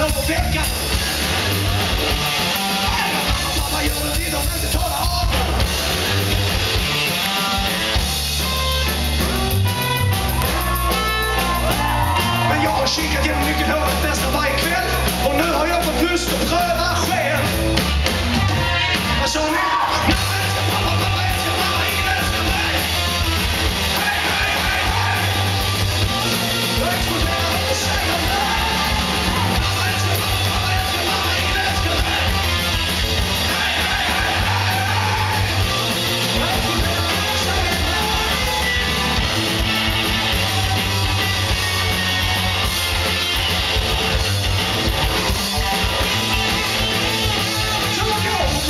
loppbänkar. Vad gör du inom en betala av? Men jag har kikat genom nyckelhålet nästan varje kväll och nu har jag fått lust att pröva